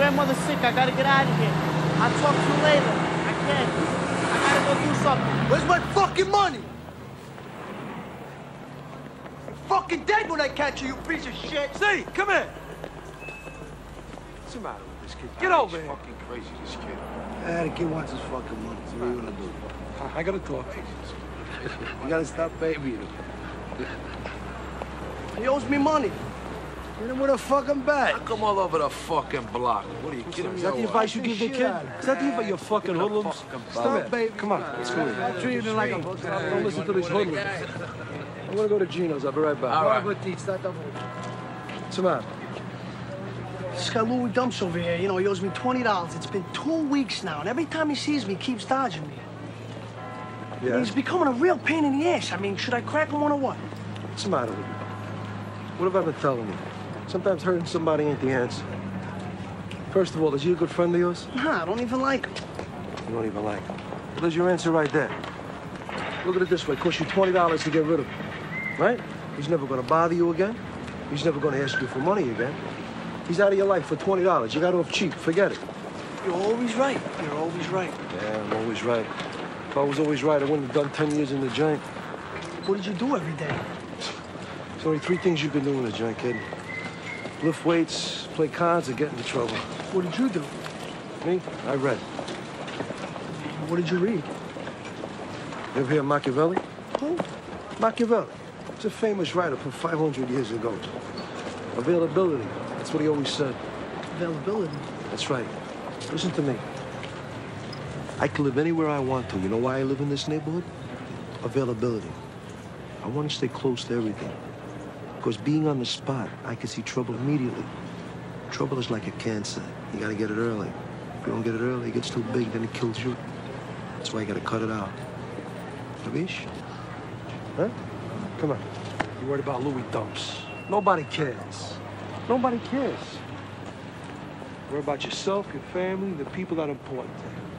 grandmother's sick. I gotta get out of here. I'll talk to you later. I can't. I gotta go do something. Where's my fucking money? You're fucking dead when I catch you, you piece of shit. See, come here. What's the matter with this kid? Get over here. fucking crazy, this kid. Ah, the kid wants his fucking money. What are you gonna do? I gotta talk to you. You gotta stop babying him. He owes me money. Hit him with a fucking bat. I come all over the fucking block. What are you kidding me? Is that the advice you give the the kid? out. Is that the advice you fucking hoodlums? Stop Stop, it. baby. Come on, let's go in. I'm treating him like a Don't listen to these hoodlums. I'm gonna go to Gino's. I'll be right back. All right. What's the matter? This guy Louis Dumps over here, you know, he owes me $20. It's been two weeks now, and every time he sees me, he keeps dodging me. Yeah. He's becoming a real pain in the ass. I mean, should I crack him one or what? What's the matter with you? What have I been telling you? Sometimes hurting somebody ain't the answer. First of all, is he a good friend of yours? Nah, I don't even like him. You don't even like him. Well, there's your answer right there. Look at it this way. It costs you $20 to get rid of him. Right? He's never gonna bother you again. He's never gonna ask you for money again. He's out of your life for $20. You got off cheap. Forget it. You're always right. You're always right. Yeah, I'm always right. If I was always right, I wouldn't have done 10 years in the joint. What did you do every day? There's only three things you can do in the joint, kid. Lift weights, play cards, and get into trouble. What did you do? Me? I read. What did you read? You ever hear Machiavelli? Who? Machiavelli. He's a famous writer from 500 years ago. Availability. That's what he always said. Availability. That's right. Listen to me. I can live anywhere I want to. You know why I live in this neighborhood? Availability. I want to stay close to everything. Because being on the spot, I can see trouble immediately. Trouble is like a cancer. You gotta get it early. If you don't get it early, it gets too big, then it kills you. That's why you gotta cut it out. Capisce? Huh? Come on. You worried about Louis Dumps. Nobody cares. Nobody cares. Worry about yourself, your family, the people that are important to you.